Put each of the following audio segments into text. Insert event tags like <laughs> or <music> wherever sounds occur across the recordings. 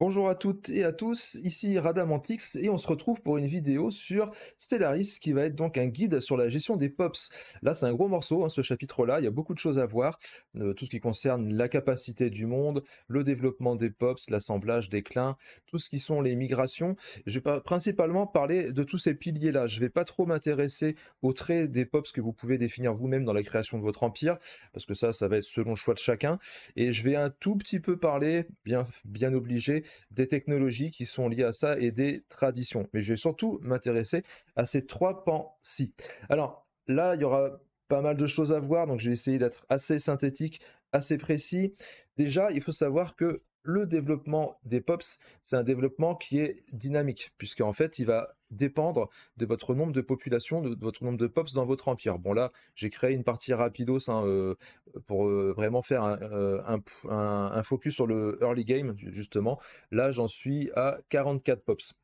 Bonjour à toutes et à tous, ici Radamantix et on se retrouve pour une vidéo sur Stellaris qui va être donc un guide sur la gestion des POPs. Là c'est un gros morceau, hein, ce chapitre-là, il y a beaucoup de choses à voir, euh, tout ce qui concerne la capacité du monde, le développement des POPs, l'assemblage des clins, tout ce qui sont les migrations. Je vais principalement parler de tous ces piliers-là, je ne vais pas trop m'intéresser aux traits des POPs que vous pouvez définir vous-même dans la création de votre empire, parce que ça, ça va être selon le choix de chacun, et je vais un tout petit peu parler, bien, bien obligé, des technologies qui sont liées à ça et des traditions. Mais je vais surtout m'intéresser à ces trois pans-ci. Alors là, il y aura pas mal de choses à voir, donc je vais essayer d'être assez synthétique, assez précis. Déjà, il faut savoir que le développement des POPs, c'est un développement qui est dynamique, puisqu'en fait, il va dépendre de votre nombre de population, de, votre nombre de POPs dans votre empire. Bon là, j'ai créé une partie rapidos hein, euh, pour euh, vraiment faire euh, un, un, focus sur le early game, justement. Là, j'en suis à 44 POPs.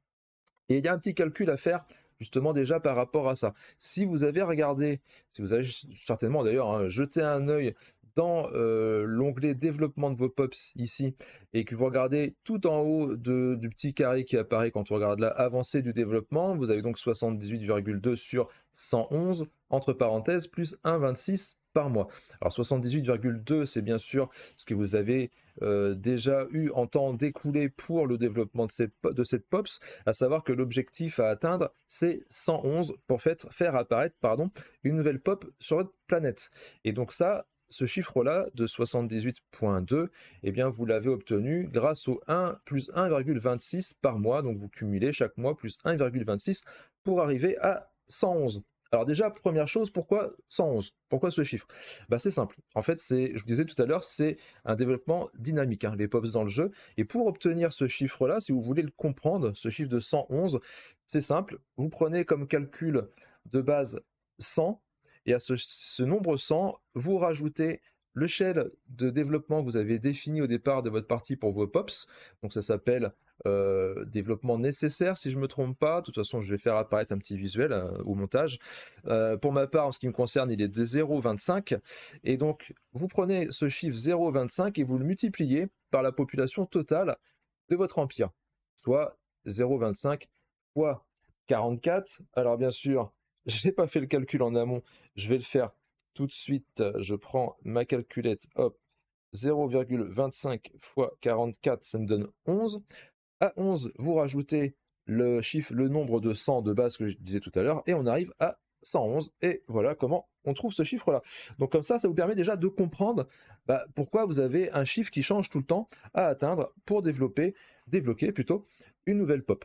Et il y a un petit calcul à faire justement déjà par rapport à ça. Si vous avez regardé, si vous avez certainement d'ailleurs hein, jeté un œil dans l'onglet développement de vos POPs ici et que vous regardez tout en haut du petit carré qui apparaît quand on regarde la avancée du développement, vous avez donc 78,2 sur 111 entre parenthèses plus 1,26 par mois. Alors 78,2 c'est bien sûr ce que vous avez déjà eu en temps découlé pour le développement de cette, de cette POPs, à savoir que l'objectif à atteindre c'est 111 pour faire apparaître pardon, une nouvelle POP sur votre planète. Et donc ça, ce chiffre-là de 78.2, eh bien, vous l'avez obtenu grâce au 1 plus 1,26 par mois. Donc, vous cumulez chaque mois plus 1,26 pour arriver à 111. Alors déjà, première chose, pourquoi 111 Pourquoi ce chiffre? Bah, C'est simple. En fait, c'est, je vous disais tout à l'heure, c'est un développement dynamique, hein, les pops dans le jeu. Et pour obtenir ce chiffre-là, si vous voulez le comprendre, ce chiffre de 111, c'est simple. Vous prenez comme calcul de base 100 et à ce, nombre 100, vous rajoutez le shell de développement que vous avez défini au départ de votre partie pour vos POPs. Donc ça s'appelle euh, développement nécessaire si je ne me trompe pas. De toute façon, je vais faire apparaître un petit visuel euh, au montage. Euh, pour ma part, en ce qui me concerne, il est de 0,25. Et donc, vous prenez ce chiffre 0,25 et vous le multipliez par la population totale de votre empire, soit 0,25 fois 44. Alors bien sûr, <laughs> je n'ai pas fait le calcul en amont, je vais le faire tout de suite. Je prends ma calculette, hop, 0,25 fois 44, ça me donne 11. À 11, vous rajoutez le chiffre, le nombre de 100 de base que je disais tout à l'heure, et on arrive à 111. Et voilà comment on trouve ce chiffre-là. Donc comme ça, ça vous permet déjà de comprendre bah, pourquoi vous avez un chiffre qui change tout le temps à atteindre pour développer, débloquer plutôt, une nouvelle pop.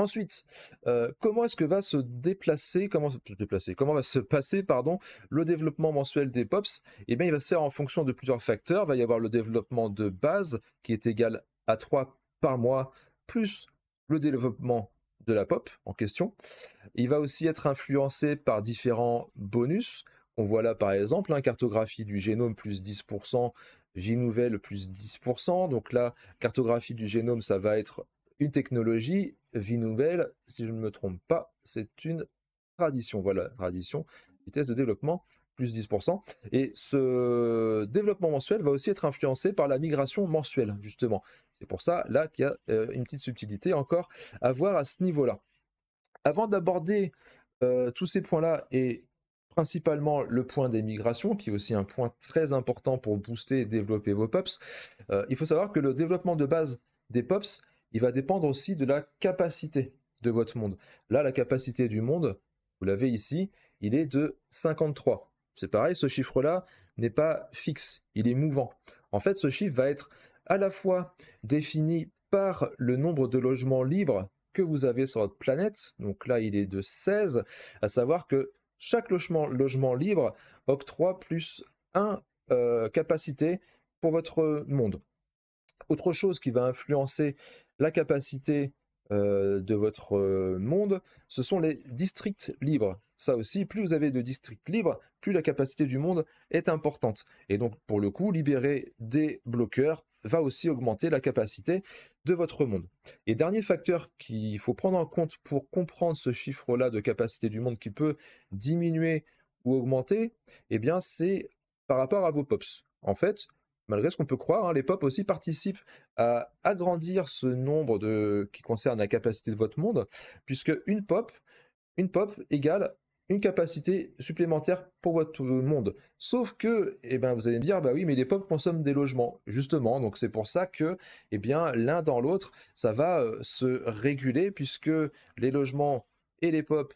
Ensuite, euh, comment est-ce que va se déplacer, comment va se passer, pardon, le développement mensuel des POPs Eh bien, il va se faire en fonction de plusieurs facteurs. Il va y avoir le développement de base qui est égal à 3 par mois, plus le développement de la POP en question. Il va aussi être influencé par différents bonus. On voit là par exemple, hein, cartographie du génome plus 10%, vie nouvelle plus 10%. Donc là, cartographie du génome, ça va être une technologie, vie nouvelle, si je ne me trompe pas, c'est une tradition. Voilà, tradition, vitesse de développement, plus 10%. Et ce développement mensuel va aussi être influencé par la migration mensuelle, justement. C'est pour ça, là, qu'il y a euh, une petite subtilité encore à voir à ce niveau-là. Avant d'aborder euh, tous ces points-là et principalement le point des migrations, qui est aussi un point très important pour booster et développer vos POPs, euh, il faut savoir que le développement de base des POPs il va dépendre aussi de la capacité de votre monde. Là, la capacité du monde, vous l'avez ici, il est de 53. C'est pareil, ce chiffre-là n'est pas fixe, il est mouvant. En fait, ce chiffre va être à la fois défini par le nombre de logements libres que vous avez sur votre planète. Donc là, il est de 16, à savoir que chaque logement, logement libre octroie plus 1 euh, capacité pour votre monde. Autre chose qui va influencer la capacité euh, de votre euh, monde, ce sont les districts libres. Ça aussi, plus vous avez de districts libres, plus la capacité du monde est importante. Et donc, pour le coup, libérer des bloqueurs va aussi augmenter la capacité de votre monde. Et dernier facteur qu'il faut prendre en compte pour comprendre ce chiffre-là de capacité du monde qui peut diminuer ou augmenter, eh bien, c'est par rapport à vos POPs. En fait, malgré ce qu'on peut croire, hein, les POP aussi participent à agrandir ce nombre de... qui concerne la capacité de votre monde, puisque une POP, une POP égale une capacité supplémentaire pour votre monde. Sauf que, eh ben, vous allez me dire, bah oui, mais les POP consomment des logements, justement. Donc c'est pour ça que, eh bien, l'un dans l'autre, ça va euh, se réguler, puisque les logements et les POP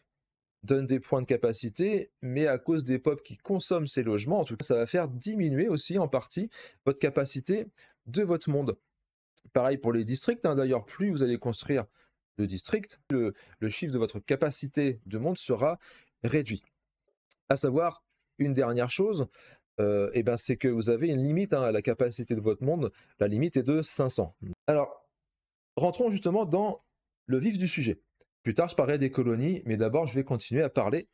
donnent des points de capacité, mais à cause des POP qui consomment ces logements, en tout cas, ça va faire diminuer aussi en partie votre capacité de votre monde. Pareil pour les districts, hein. d'ailleurs, plus vous allez construire de districts, le, le, chiffre de votre capacité de monde sera réduit. À savoir, une dernière chose, euh, eh ben, c'est que vous avez une limite hein, à la capacité de votre monde. La limite est de 500. Alors, rentrons justement dans le vif du sujet. Plus tard, je parlerai des colonies, mais d'abord, je vais continuer à parler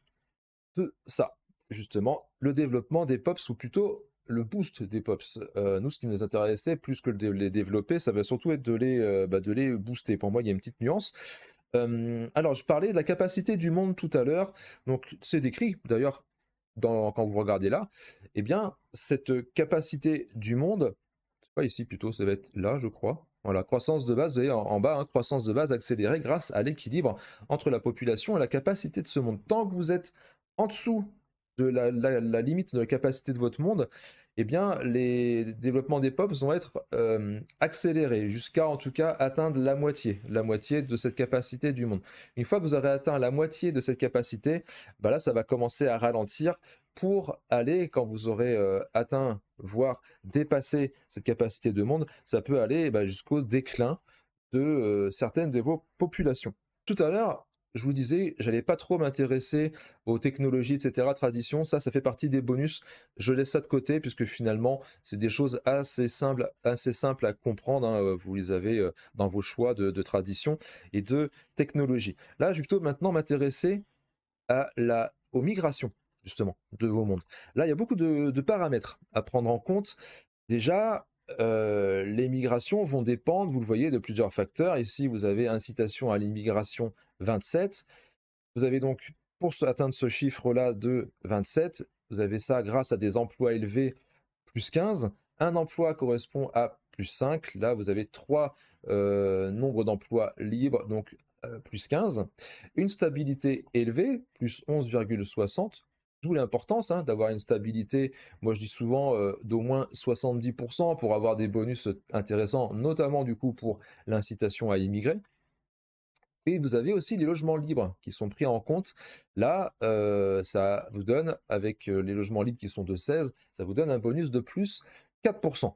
de ça. Justement, le développement des POPs, ou plutôt le boost des POPs. Euh, nous, ce qui nous intéressait, plus que de les développer, ça va surtout être de les, euh, bah, de les booster. Pour moi, il y a une petite nuance alors, je parlais de la capacité du monde tout à l'heure. Donc, c'est décrit, d'ailleurs, quand vous regardez là. Eh bien, cette capacité du monde, pas ici plutôt, ça va être là, je crois. Voilà, croissance de base, vous voyez en, bas, hein, croissance de base accélérée grâce à l'équilibre entre la population et la capacité de ce monde. Tant que vous êtes en dessous de la limite de la capacité de votre monde, eh bien, les développements des POPs vont être euh, accélérés jusqu'à en tout cas atteindre la moitié, la moitié de cette capacité du monde. Une fois que vous aurez atteint la moitié de cette capacité, bah là, ça va commencer à ralentir pour aller, quand vous aurez euh, atteint, voire dépassé cette capacité de monde, ça peut aller bah, jusqu'au déclin de euh, certaines de vos populations. Tout à l'heure, je vous disais, j'allais pas trop m'intéresser aux technologies, etc., tradition, ça, ça fait partie des bonus. Je laisse ça de côté puisque finalement, c'est des choses assez simples, assez simples à comprendre. Hein, euh, vous les avez dans vos choix de, tradition et de technologie. Là, je vais plutôt maintenant m'intéresser à la, aux migrations justement de vos mondes. Là, il y a beaucoup de, paramètres à prendre en compte. Déjà, euh, les migrations vont dépendre, vous le voyez, de plusieurs facteurs. Ici, vous avez incitation à l'immigration 27. Vous avez donc, pour atteindre ce chiffre-là de 27, vous avez ça grâce à des emplois élevés, plus 15. Un emploi correspond à plus 5. Là, vous avez trois euh, nombres d'emplois libres, donc euh, plus 15. Une stabilité élevée, plus 11,60. D'où l'importance hein, d'avoir une stabilité, moi je dis souvent euh, d'au moins 70% pour avoir des bonus intéressants, notamment du coup pour l'incitation à immigrer. Et vous avez aussi les logements libres qui sont pris en compte. Là, euh, ça vous donne, avec euh, les logements libres qui sont de 16, ça vous donne un bonus de plus 4%.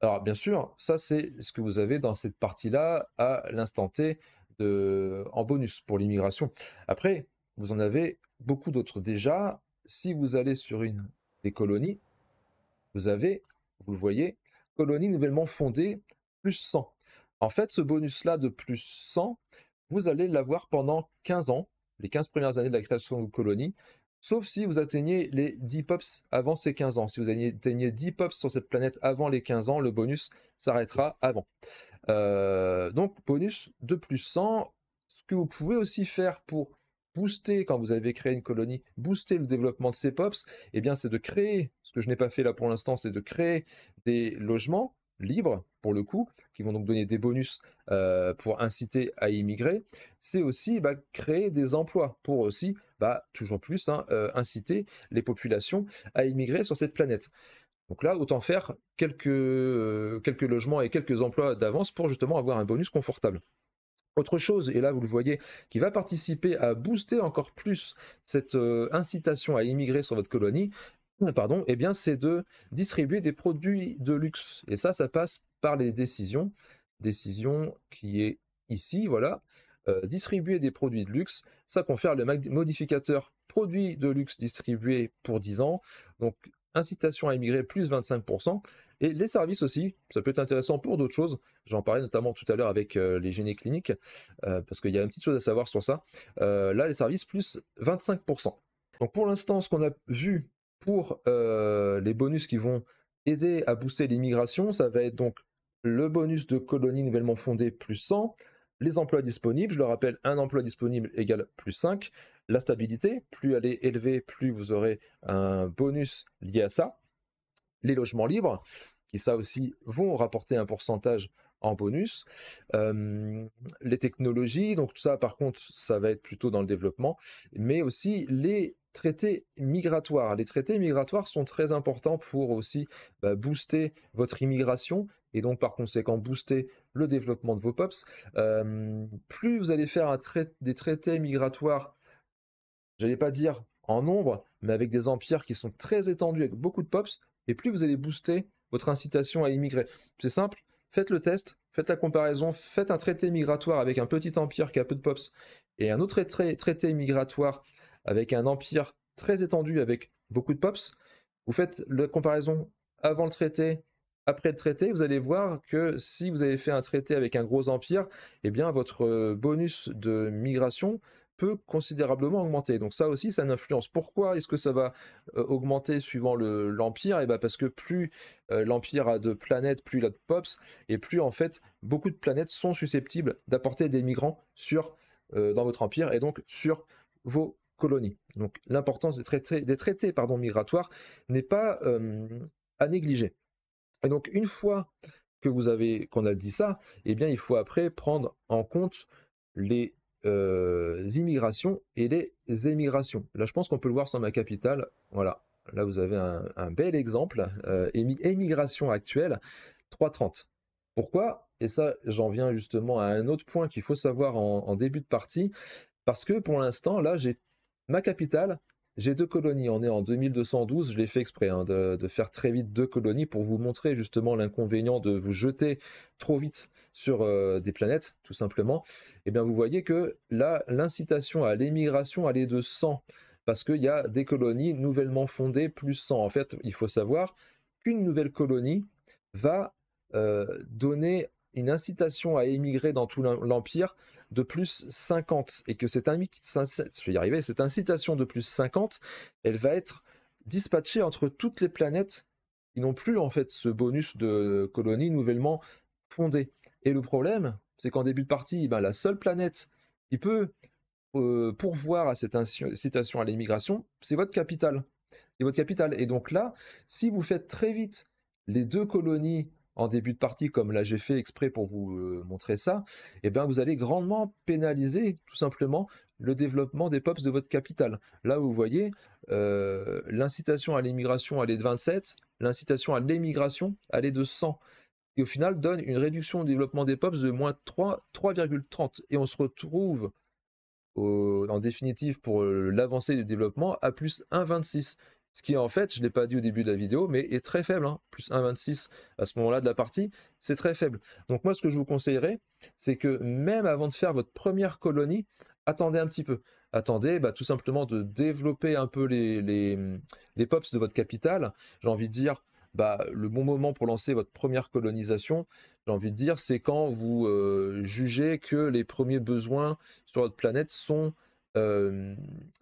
Alors bien sûr, ça c'est ce que vous avez dans cette partie-là à l'instant T en bonus pour l'immigration. Après, vous en avez beaucoup d'autres déjà. Si vous allez sur une des colonies, vous avez, vous le voyez, colonie nouvellement fondée, plus 100. En fait, ce bonus-là de plus 100, vous allez l'avoir pendant 15 ans, les 15 premières années de la création de colonie, sauf si vous atteignez les 10 pops avant ces 15 ans. Si vous atteignez 10 pops sur cette planète avant les 15 ans, le bonus s'arrêtera avant. Euh, donc, bonus de plus 100. Ce que vous pouvez aussi faire pour booster, quand vous avez créé une colonie, booster le développement de ces pops, eh bien, c'est de créer, ce que je n'ai pas fait là pour l'instant, c'est de créer des logements libres, pour le coup, qui vont donc donner des bonus euh, pour inciter à immigrer, c'est aussi bah, créer des emplois pour aussi, bah, toujours plus, hein, euh, inciter les populations à immigrer sur cette planète. Donc là, autant faire quelques, euh, quelques logements et quelques emplois d'avance pour justement avoir un bonus confortable. Autre chose, et là vous le voyez, qui va participer à booster encore plus cette incitation à immigrer sur votre colonie, pardon, eh bien, c'est de distribuer des produits de luxe. Et ça, ça passe par les décisions. Décision qui est ici, voilà. Euh, distribuer des produits de luxe, ça confère le modificateur produits de luxe distribués pour 10 ans. Donc, incitation à immigrer plus 25%. Et les services aussi, ça peut être intéressant pour d'autres choses. J'en parlais notamment tout à l'heure avec euh, les génies cliniques, euh, parce qu'il y a une petite chose à savoir sur ça. là, les services plus 25%. Donc pour l'instant, ce qu'on a vu pour euh, les bonus qui vont aider à booster l'immigration, ça va être donc le bonus de colonie nouvellement fondée plus 100, les emplois disponibles, je le rappelle, un emploi disponible égale plus 5, la stabilité, plus elle est élevée, plus vous aurez un bonus lié à ça, les logements libres, qui ça aussi vont rapporter un pourcentage en bonus. les technologies, donc tout ça par contre, ça va être plutôt dans le développement, mais aussi les traités migratoires. Les traités migratoires sont très importants pour aussi bah, booster votre immigration et donc par conséquent booster le développement de vos POPs. plus vous allez faire des traités migratoires, j'allais pas dire en nombre, mais avec des empires qui sont très étendus, avec beaucoup de POPs, et plus vous allez booster votre incitation à immigrer. C'est simple, faites le test, faites la comparaison, faites un traité migratoire avec un petit empire qui a peu de POPs, et un autre traité migratoire avec un empire très étendu avec beaucoup de POPs. Vous faites la comparaison avant le traité, après le traité, vous allez voir que si vous avez fait un traité avec un gros empire, eh bien votre bonus de migration peut considérablement augmenter. Donc ça aussi, ça influence. Pourquoi est-ce que ça va euh, augmenter suivant l'empire? Et eh bien parce que plus euh, l'empire a de planètes, plus il a de pops, et plus en fait beaucoup de planètes sont susceptibles d'apporter des migrants sur euh, dans votre empire et donc sur vos colonies. Donc l'importance des traités, des traités pardon, migratoires n'est pas à négliger. Et donc une fois que vous avez qu'on a dit ça, eh bien il faut après prendre en compte les euh, immigrations et les émigrations. Là, je pense qu'on peut le voir sur ma capitale. Voilà, là vous avez un, bel exemple. Euh, émigration actuelle, 3,30. Pourquoi? Et ça, j'en viens justement à un autre point qu'il faut savoir en, début de partie. Parce que pour l'instant, là, j'ai ma capitale, j'ai deux colonies. On est en 2212, je l'ai fait exprès hein, de, faire très vite deux colonies pour vous montrer justement l'inconvénient de vous jeter trop vite sur euh, des planètes, tout simplement, et eh bien vous voyez que là, l'incitation à l'émigration, elle est de 100, parce qu'il y a des colonies nouvellement fondées plus 100. En fait, il faut savoir qu'une nouvelle colonie va euh, donner une incitation à émigrer dans tout l'Empire de plus 50, et que cette, je y incitation de plus 50, elle va être dispatchée entre toutes les planètes qui n'ont plus en fait ce bonus de colonie nouvellement fondée. Et le problème, c'est qu'en début de partie, ben, la seule planète qui peut euh, pourvoir à cette incitation à l'immigration, c'est votre capitale. C'est votre capitale. Et donc là, si vous faites très vite les deux colonies en début de partie, comme là j'ai fait exprès pour vous euh, montrer ça, eh bien vous allez grandement pénaliser tout simplement le développement des POPs de votre capitale. Là vous voyez, euh, l'incitation à l'immigration elle est de 27, l'incitation à l'émigration elle est de 100 qui au final donne une réduction du développement des POPs de moins 3,30. Et on se retrouve en définitive pour euh, l'avancée du développement à plus 1,26. Ce qui en fait, je ne l'ai pas dit au début de la vidéo, mais est très faible. Hein. Plus 1,26 à ce moment-là de la partie, c'est très faible. Donc moi, ce que je vous conseillerais, c'est que même avant de faire votre première colonie, attendez un petit peu. Attendez bah, tout simplement de développer un peu les, les, les POPs de votre capitale. J'ai envie de dire, bah, le bon moment pour lancer votre première colonisation, j'ai envie de dire, c'est quand vous euh, jugez que les premiers besoins sur votre planète sont, euh,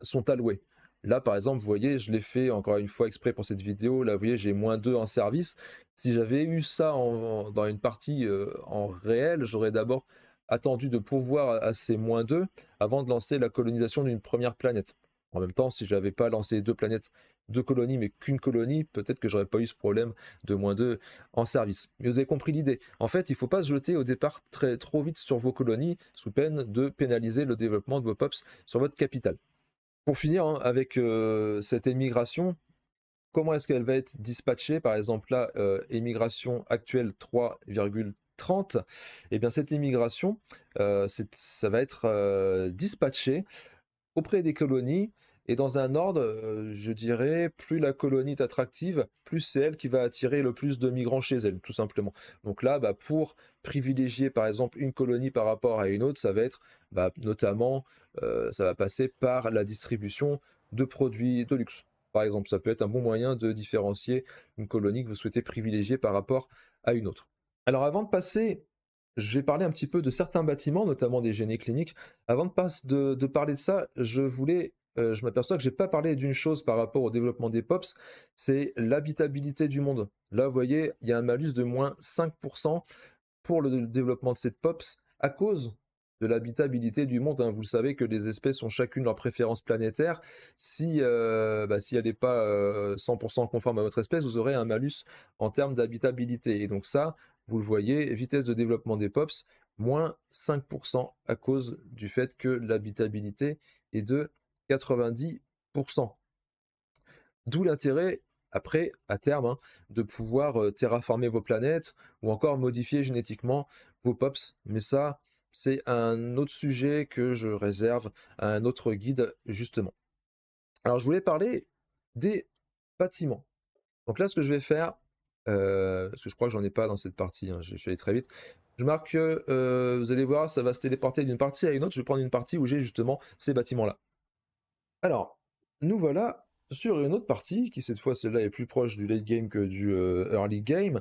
sont alloués. Là, par exemple, vous voyez, je l'ai fait encore une fois exprès pour cette vidéo. Là, vous voyez, j'ai moins 2 en service. Si j'avais eu ça dans une partie euh, en réel, j'aurais d'abord attendu de pourvoir à ces moins 2 avant de lancer la colonisation d'une première planète. En même temps, si je n'avais pas lancé deux planètes deux colonies, mais qu'une colonie, peut-être que j'aurais pas eu ce problème de moins 2 en service. Mais vous avez compris l'idée. En fait, il ne faut pas se jeter au départ trop vite sur vos colonies, sous peine de pénaliser le développement de vos POPs sur votre capital. Pour finir hein, avec euh, cette émigration, comment est-ce qu'elle va être dispatchée? Par exemple, là, euh, émigration actuelle 3,30. Et eh bien, cette émigration, euh, ça va être dispatché auprès des colonies et dans un ordre, euh, je dirais, plus la colonie est attractive, plus c'est elle qui va attirer le plus de migrants chez elle, tout simplement. Donc là, bah, pour privilégier par exemple une colonie par rapport à une autre, ça va être bah, notamment, euh, ça va passer par la distribution de produits de luxe. Par exemple, ça peut être un bon moyen de différencier une colonie que vous souhaitez privilégier par rapport à une autre. Alors avant de passer je vais parler un petit peu de certains bâtiments, notamment des génies cliniques. Avant de, de parler de ça, je voulais euh, je m'aperçois que je n'ai pas parlé d'une chose par rapport au développement des POPs, c'est l'habitabilité du monde. Là, vous voyez, il y a un malus de moins 5% pour le développement de cette POPs à cause de l'habitabilité du monde. Hein. Vous le savez que les espèces ont chacune leur préférence planétaire. Si, euh, bah, si elle n'est pas 100% conforme à votre espèce, vous aurez un malus en termes d'habitabilité. Et donc ça, vous le voyez, vitesse de développement des POPs, moins 5% à cause du fait que l'habitabilité est de 90%. D'où l'intérêt, après, à terme, hein, de pouvoir euh, terraformer vos planètes ou encore modifier génétiquement vos POPs. Mais ça, c'est un autre sujet que je réserve à un autre guide, justement. Alors, je voulais parler des bâtiments. Donc là, ce que je vais faire, euh, parce que je crois que j'en ai pas dans cette partie, hein, je, vais aller très vite. Je marque que, euh, vous allez voir, ça va se téléporter d'une partie à une autre. Je vais prendre une partie où j'ai justement ces bâtiments-là. Alors, nous voilà sur une autre partie, qui cette fois, celle-là est plus proche du late game que du euh, early game.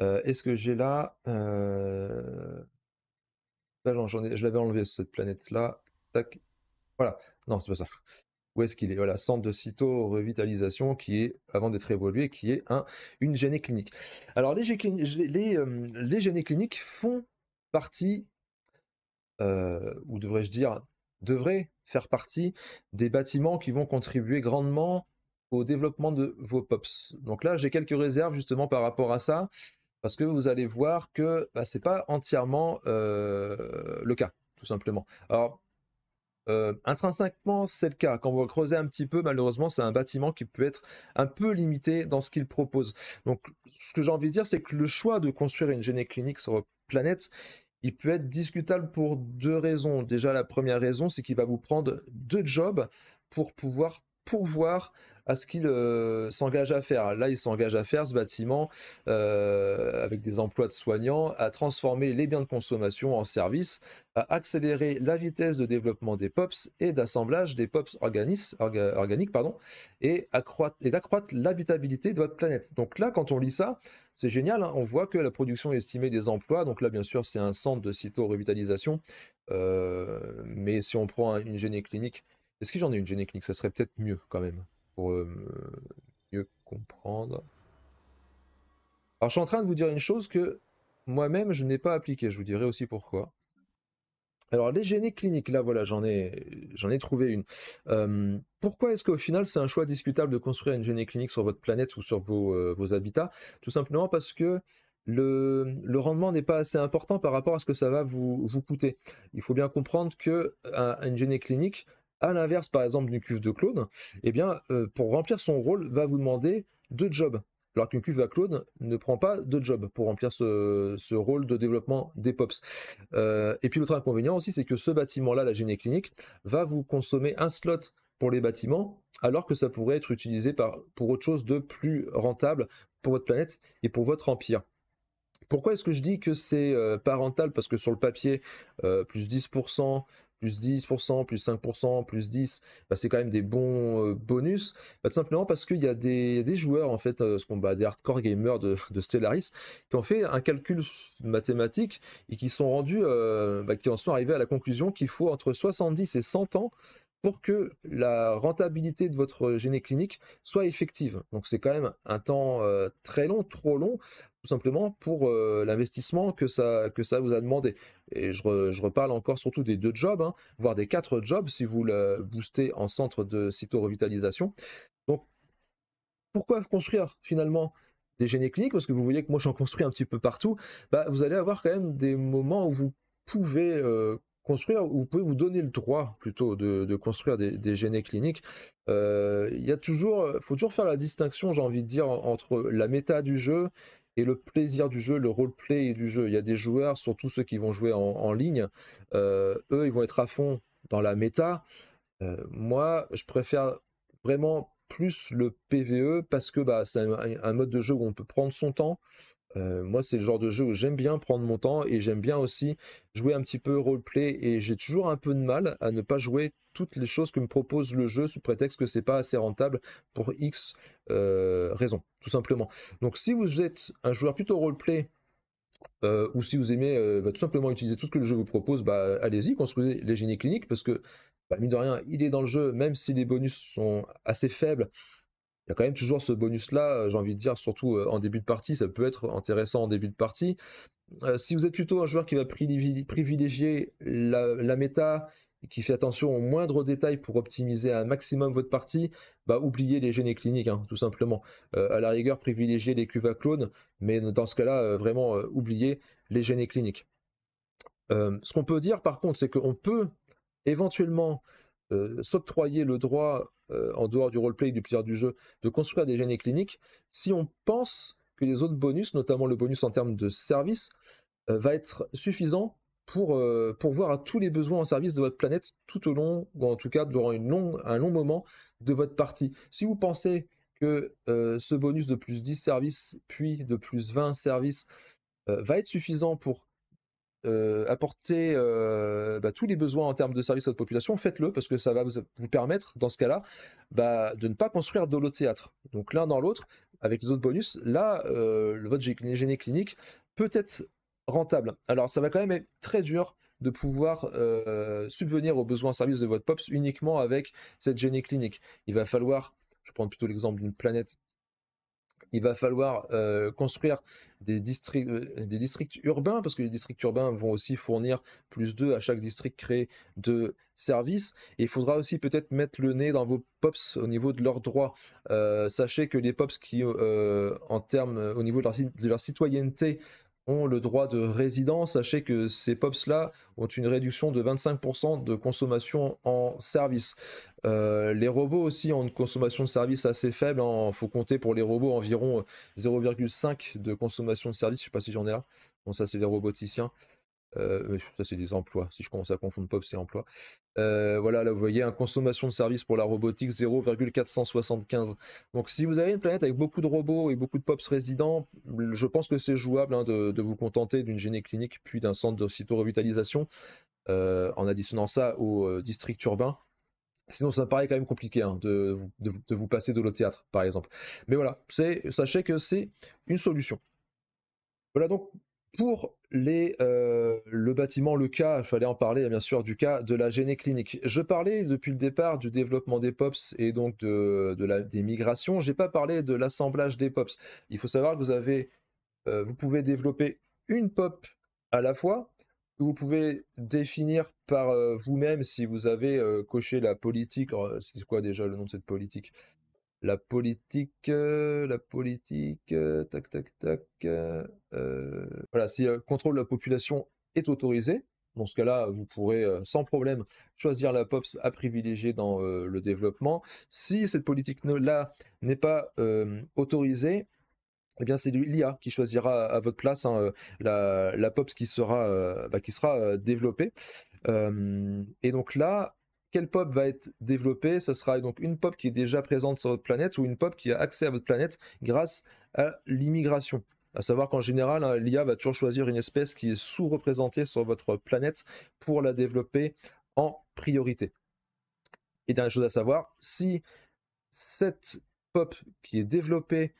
Est-ce que j'ai là... Là, je l'avais enlevé cette planète-là. Tac. Voilà. Non, c'est pas ça où est-ce qu'il est? Voilà, centre de cyto-revitalisation qui est, avant d'être évolué, qui est un, une gênée clinique. Alors, les, les, euh, les gênés cliniques font partie, euh, ou devrais-je dire, devraient faire partie des bâtiments qui vont contribuer grandement au développement de vos POPs. Donc là, j'ai quelques réserves justement par rapport à ça, parce que vous allez voir que bah, ce n'est pas entièrement euh, le cas, tout simplement. Alors, euh, intrinsèquement, c'est le cas. Quand vous creusez un petit peu, malheureusement, c'est un bâtiment qui peut être un peu limité dans ce qu'il propose. Donc, ce que j'ai envie de dire, c'est que le choix de construire une génie clinique sur votre planète, il peut être discutable pour deux raisons. Déjà, la première raison, c'est qu'il va vous prendre deux jobs pour pouvoir pourvoir à ce qu'il euh, s'engage à faire. Là, il s'engage à faire ce bâtiment euh, avec des emplois de soignants, à transformer les biens de consommation en services, à accélérer la vitesse de développement des POPs et d'assemblage des POPs organiques pardon, et, et d'accroître l'habitabilité de votre planète. Donc là, quand on lit ça, c'est génial, hein. on voit que la production estimée des emplois, donc là bien sûr c'est un centre de cyto-revitalisation, euh, mais si on prend une génie clinique, est-ce que j'en ai une génie clinique? Ça serait peut-être mieux quand même pour euh, mieux comprendre. Alors je suis en train de vous dire une chose que moi-même je n'ai pas appliquée, je vous dirai aussi pourquoi. Alors les génies cliniques, là voilà, j'en ai, trouvé une. Pourquoi est-ce qu'au final c'est un choix discutable de construire une génie clinique sur votre planète ou sur vos, euh, habitats? Tout simplement parce que le, rendement n'est pas assez important par rapport à ce que ça va vous, coûter. Il faut bien comprendre que une génie clinique, à l'inverse, par exemple, d'une cuve de clone, eh bien, euh, pour remplir son rôle, va vous demander deux jobs. Alors qu'une cuve à clone ne prend pas de job pour remplir ce, rôle de développement des POPs. Euh, et puis l'autre inconvénient aussi, c'est que ce bâtiment-là, la génie clinique, va vous consommer un slot pour les bâtiments, alors que ça pourrait être utilisé pour autre chose de plus rentable pour votre planète et pour votre empire. Pourquoi est-ce que je dis que c'est euh, pas rentable? Parce que sur le papier, plus 10%, plus 10%, plus 5%, plus 10, bah, c'est quand même des bons euh, bonus. Bah, tout simplement parce qu'il y a des, joueurs, en fait, euh, ce qu'on bah, des hardcore gamers de, Stellaris, qui ont fait un calcul mathématique et qui sont rendus, euh, qui en sont arrivés à la conclusion qu'il faut entre 70 et 100 ans pour que la rentabilité de votre génie clinique soit effective. Donc c'est quand même un temps très long, trop long, tout simplement pour l'investissement que ça, que ça vous a demandé. Et je, reparle encore surtout des deux jobs, hein, voire des quatre jobs si vous le boostez en centre de cyto-revitalisation. Donc pourquoi construire finalement des génies cliniques? Parce que vous voyez que moi j'en construis un petit peu partout. Bah, vous allez avoir quand même des moments où vous pouvez construire, vous pouvez vous donner le droit plutôt de, construire des, des cliniques. Euh, il faut toujours faire la distinction, j'ai envie de dire, entre la méta du jeu et le plaisir du jeu, le roleplay du jeu. Il y a des joueurs, surtout ceux qui vont jouer en, ligne, euh, eux, ils vont être à fond dans la méta. Euh, moi, je préfère vraiment plus le PVE parce que bah, c'est un, mode de jeu où on peut prendre son temps. Euh, moi, c'est le genre de jeu où j'aime bien prendre mon temps et j'aime bien aussi jouer un petit peu roleplay. Et j'ai toujours un peu de mal à ne pas jouer toutes les choses que me propose le jeu sous prétexte que c'est pas assez rentable pour X euh, raisons, tout simplement. Donc, si vous êtes un joueur plutôt roleplay euh, ou si vous aimez bah, tout simplement utiliser tout ce que le jeu vous propose, bah, allez-y, construisez les génies cliniques parce que, bah, mine de rien, il est dans le jeu, même si les bonus sont assez faibles il y a quand même toujours ce bonus-là, euh, j'ai envie de dire, surtout euh, en début de partie, ça peut être intéressant en début de partie. si vous êtes plutôt un joueur qui va privilégier la, méta qui fait attention aux moindres détails pour optimiser un maximum votre partie, bah oubliez les génies cliniques, hein, tout simplement. à la rigueur, privilégiez les cuva clones, mais dans ce cas-là, vraiment oubliez les génies cliniques. ce qu'on peut dire par contre, c'est qu'on peut éventuellement s'octroyer le droit, en dehors du roleplay et du plaisir du jeu, de construire des génies cliniques si on pense que les autres bonus, notamment le bonus en termes de service, va être suffisant pour voir à tous les besoins en service de votre planète tout au long, ou en tout cas durant une un long moment de votre partie. Si vous pensez que ce bonus de plus 10 services, puis de plus 20 services, va être suffisant pour euh, apporter euh, bah, tous les besoins en termes de service à votre population, faites-le parce que ça va vous, permettre, dans ce cas-là, bah, de ne pas construire d'holothéâtre. Donc l'un dans l'autre, avec les autres bonus, là, euh, votre génie clinique peut être rentable. Alors ça va quand même être très dur de pouvoir subvenir aux besoins en service de votre POPS uniquement avec cette génie clinique. Il va falloir, je prends plutôt l'exemple d'une planète il va falloir euh, construire des districts, euh, des districts urbains, parce que les districts urbains vont aussi fournir plus d'eux à chaque district créé de services. Il faudra aussi peut-être mettre le nez dans vos POPs au niveau de leurs droits. Euh, sachez que les POPs qui, en termes, au niveau de leur citoyenneté, ont le droit de résidence. Sachez que ces POPs-là ont une réduction de 25% de consommation en service. Euh, les robots aussi ont une consommation de service assez faible. Il hein. faut compter pour les robots environ 0,5 de consommation de service. Je ne sais pas si j'en ai là. Bon, ça, c'est les roboticiens. Euh, ça, c'est des emplois. Si je commence à confondre pop, c'est emploi. Euh, voilà, là, vous voyez, un consommation de service pour la robotique 0,475. Donc, si vous avez une planète avec beaucoup de robots et beaucoup de pops résidents, je pense que c'est jouable hein, de, vous contenter d'une génie clinique puis d'un centre de cytorevitalisation euh, en additionnant ça au district urbain. Sinon, ça me paraît quand même compliqué hein, de, de, vous passer de l'eau théâtre, par exemple. Mais voilà, sachez que c'est une solution. Voilà donc pour euh, le bâtiment, le cas, il fallait en parler bien sûr du cas de la génie clinique. Je parlais depuis le départ du développement des POPs et donc de, des migrations. Je n'ai pas parlé de l'assemblage des POPs. Il faut savoir que vous, avez, euh, vous pouvez développer une POP à la fois. Vous pouvez définir par euh, vous-même si vous avez coché la politique. C'est quoi déjà le nom de cette politique? La politique, euh, la politique, euh, tac, tac, tac. Euh, voilà, si le contrôle de la population est autorisé, dans ce cas-là, vous pourrez sans problème choisir la POPS à privilégier dans le développement. Si cette politique-là n'est pas autorisée, eh bien c'est l'IA qui choisira à votre place hein, la, la, POPS qui sera, bah, qui sera développée. et donc là, quelle pop va être développée Ce sera donc une pop qui est déjà présente sur votre planète ou une pop qui a accès à votre planète grâce à l'immigration. À savoir qu'en général, hein, l'IA va toujours choisir une espèce qui est sous-représentée sur votre planète pour la développer en priorité. Et dernière chose à savoir, si cette pop qui est développée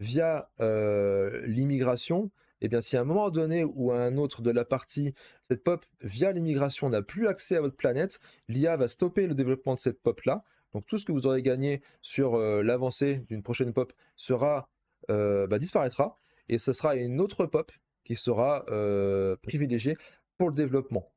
via euh, l'immigration eh bien si à un moment donné ou à un autre de la partie, cette pop via l'immigration n'a plus accès à votre planète, l'IA va stopper le développement de cette pop-là. Donc tout ce que vous aurez gagné sur euh, l'avancée d'une prochaine pop sera euh, bah, disparaîtra et ce sera une autre pop qui sera euh, privilégiée pour le développement.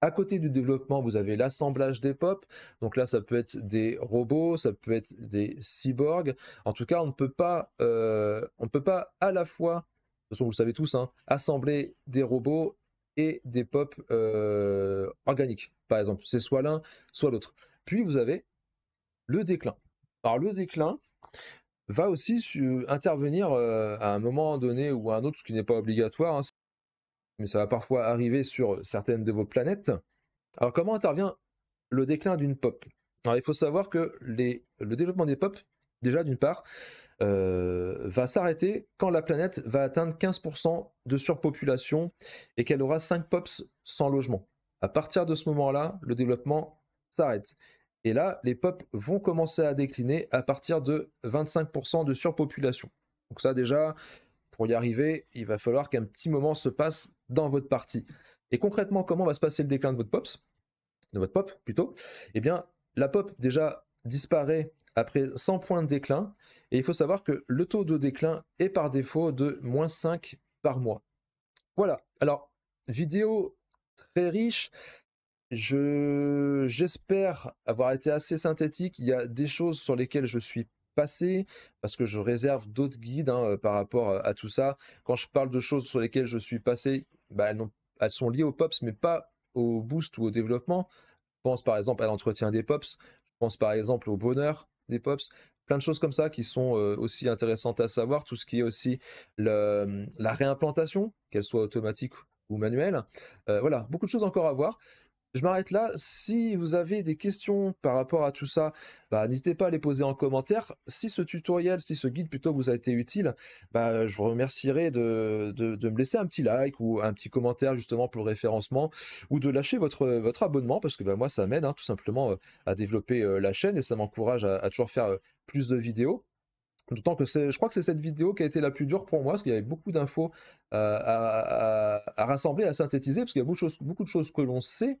À côté du développement, vous avez l'assemblage des pop. Donc là, ça peut être des robots, ça peut être des cyborgs. En tout cas, on ne peut pas, on ne peut pas à la fois toute façon, vous le savez tous, hein, assembler des robots et des pop euh, organiques, par exemple. C'est soit l'un, soit l'autre. Puis vous avez le déclin. Alors le déclin va aussi intervenir euh, à un moment donné ou à un autre, ce qui n'est pas obligatoire, hein, mais ça va parfois arriver sur certaines de vos planètes. Alors comment intervient le déclin d'une pop? Alors il faut savoir que le développement des pop, déjà d'une part, euh, va s'arrêter quand la planète va atteindre 15% de surpopulation et qu'elle aura 5 pops sans logement. À partir de ce moment-là, le développement s'arrête. Et là, les pops vont commencer à décliner à partir de 25% de surpopulation. Donc ça déjà, pour y arriver, il va falloir qu'un petit moment se passe dans votre partie. Et concrètement, comment va se passer le déclin de votre pops? De votre pop plutôt Eh bien, la pop déjà disparaît après 100 points de déclin. Et il faut savoir que le taux de déclin est par défaut de moins 5 par mois. Voilà, alors, vidéo très riche. Je j'espère avoir été assez synthétique. Il y a des choses sur lesquelles je suis passé, parce que je réserve d'autres guides hein, par rapport à, tout ça. Quand je parle de choses sur lesquelles je suis passé, bah, elles, elles, sont liées aux POPs, mais pas au boost ou au développement. Je pense par exemple à l'entretien des POPs, je pense par exemple au bonheur des POPs, plein de choses comme ça qui sont aussi intéressantes à savoir, tout ce qui est aussi la réimplantation, qu'elle soit automatique ou manuelle. voilà, beaucoup de choses encore à voir. Je m'arrête là. Si vous avez des questions par rapport à tout ça, bah, n'hésitez pas à les poser en commentaire. Si ce tutoriel, si ce guide plutôt vous a été utile, bah, je vous remercierai de, me laisser un petit like ou un petit commentaire justement pour le référencement ou de lâcher votre, abonnement parce que bah, moi ça m'aide hein, tout simplement à développer la chaîne et ça m'encourage à, toujours faire plus de vidéos. D'autant que je crois que c'est cette vidéo qui a été la plus dure pour moi, parce qu'il y avait beaucoup d'infos euh, à, rassembler, à synthétiser, parce qu'il y a beaucoup de choses, que l'on sait,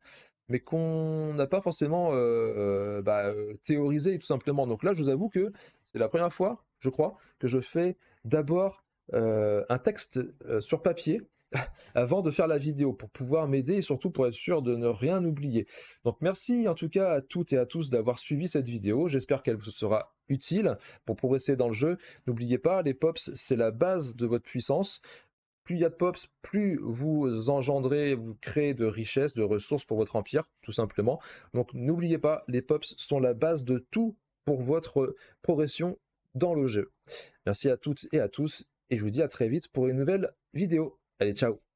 mais qu'on n'a pas forcément euh, euh, bah, théorisé tout simplement. Donc là, je vous avoue que c'est la première fois, je crois, que je fais d'abord un texte sur papier, <laughs> avant de faire la vidéo pour pouvoir m'aider et surtout pour être sûr de ne rien oublier. Donc merci en tout cas à toutes et à tous d'avoir suivi cette vidéo. J'espère qu'elle vous sera utile pour progresser dans le jeu. N'oubliez pas, les pops, c'est la base de votre puissance. Plus il y a de pops, plus vous engendrez, vous créez de richesses, de ressources pour votre empire, tout simplement. Donc n'oubliez pas, les pops sont la base de tout pour votre progression dans le jeu. Merci à toutes et à tous, et je vous dis à très vite pour une nouvelle vidéo. Allez, ciao